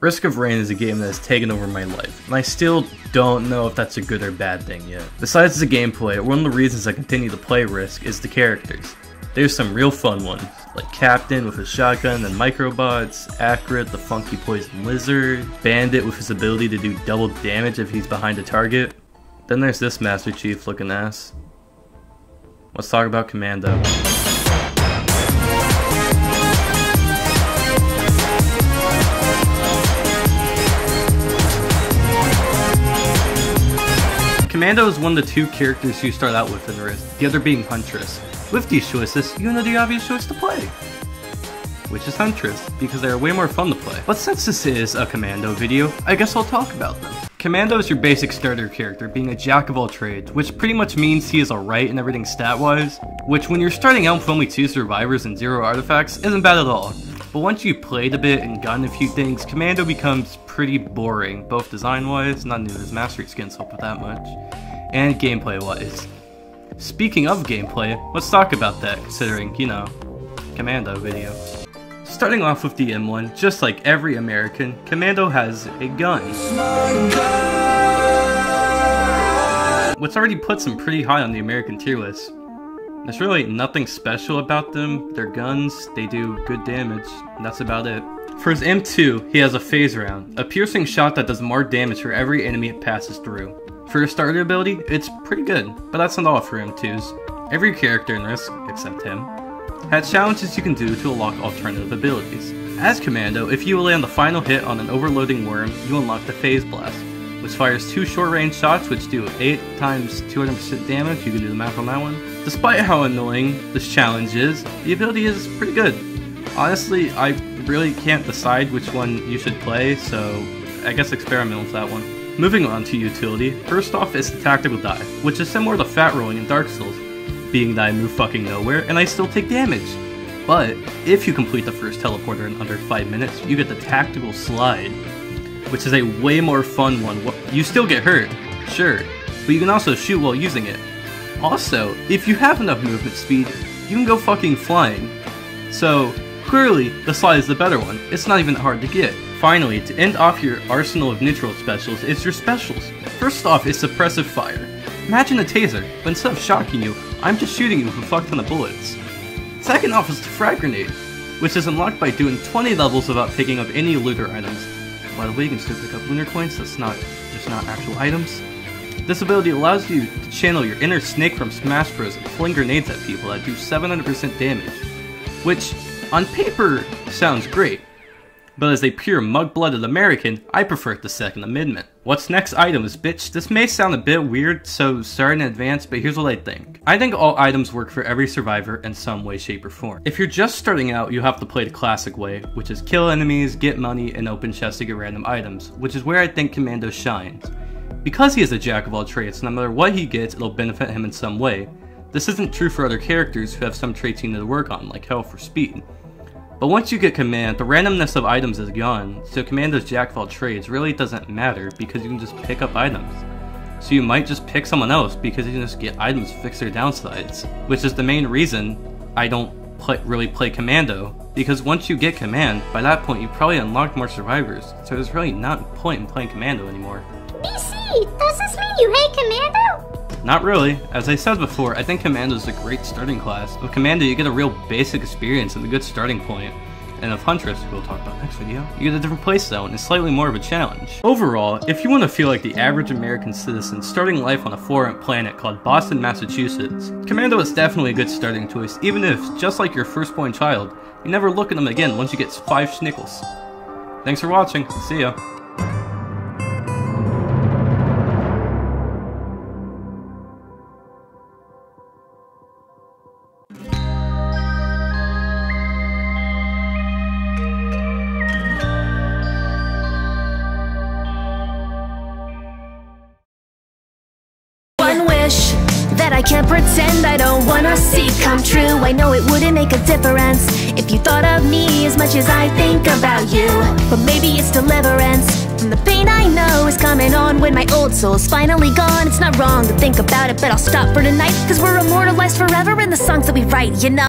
Risk of Rain is a game that has taken over my life, and I still don't know if that's a good or bad thing yet. Besides the gameplay, one of the reasons I continue to play Risk is the characters. There's some real fun ones, like Captain with his shotgun and microbots, Acrid the funky poison lizard, Bandit with his ability to do double damage if he's behind a target. Then there's this Master Chief looking ass. Let's talk about Commando. Commando is one of the two characters you start out with in Risk, the other being Huntress. With these choices, you know the obvious choice to play, which is Huntress, because they are way more fun to play. But since this is a Commando video, I guess I'll talk about them. Commando is your basic starter character, being a jack of all trades, which pretty much means he is alright in everything stat-wise, which when you're starting out with only 2 survivors and 0 artifacts isn't bad at all. But once you've played a bit and gotten a few things, Commando becomes pretty boring, both design-wise, not new his mastery skins help with that much, and gameplay-wise. Speaking of gameplay, let's talk about that, considering, you know, Commando video. Starting off with the M1, just like every American, Commando has a gun. Which already puts him pretty high on the American tier list. There's really nothing special about them. They're guns, they do good damage, that's about it. For his M2, he has a phase round, a piercing shot that does more damage for every enemy it passes through. For his starter ability, it's pretty good, but that's not all for M2s. Every character in Risk, except him, has challenges you can do to unlock alternative abilities. As Commando, if you land the final hit on an overloading worm, you unlock the Phase Blast, which fires two short-range shots which do 8 times 200% damage, you can do the math on that one. Despite how annoying this challenge is, the ability is pretty good. Honestly, I really can't decide which one you should play, so I guess experiment with that one. Moving on to utility, first off is the Tactical Dive, which is similar to Fat Rolling in Dark Souls, being that I move fucking nowhere and I still take damage. But if you complete the first teleporter in under 5 minutes, you get the Tactical Slide, which is a way more fun one. You still get hurt, sure, but you can also shoot while using it. Also, if you have enough movement speed, you can go fucking flying. So, clearly, the slide is the better one. It's not even that hard to get. Finally, to end off your arsenal of neutral specials, it's your specials. First off is Suppressive Fire. Imagine a taser, but instead of shocking you, I'm just shooting you with a fuck ton of bullets. Second off is the Frag Grenade, which is unlocked by doing 20 levels without picking up any lunar items. By the way, you can still pick up lunar coins, that's not just not actual items. This ability allows you to channel your inner Snake from Smash Bros. and fling grenades at people that do 700% damage, which, on paper, sounds great, but as a pure mug-blooded American, I prefer the Second Amendment. What's next items, bitch? This may sound a bit weird, so sorry in advance, but here's what I think. I think all items work for every survivor in some way, shape, or form. If you're just starting out, you have to play the classic way, which is kill enemies, get money, and open chests to get random items, which is where I think Commando shines. Because he is a jack of all trades, no matter what he gets, it'll benefit him in some way. This isn't true for other characters who have some traits you need to work on, like health or speed. But once you get command, the randomness of items is gone, so commando's jack of all trades really doesn't matter because you can just pick up items. So you might just pick someone else because you can just get items to fix their downsides, which is the main reason I don't play, really play commando, because once you get command, by that point you probably unlocked more survivors, so there's really not a point in playing commando anymore. BC, does this mean you hate commando? Not really. As I said before, I think Commando is a great starting class. With Commando, you get a real basic experience and a good starting point. And of Huntress, we'll talk about next video, you get a different playstyle and it's slightly more of a challenge. Overall, if you want to feel like the average American citizen starting life on a foreign planet called Boston, Massachusetts, Commando is definitely a good starting choice, even if, just like your firstborn child, you never look at them again once you get 5 schnickels. Thanks for watching, see ya. That I can't pretend I don't wanna see come true. I know it wouldn't make a difference If you thought of me as much as I think about you. But maybe it's deliverance From the pain I know is coming on When my old soul's finally gone. It's not wrong to think about it But I'll stop for tonight Cause we're immortalized forever In the songs that we write, you know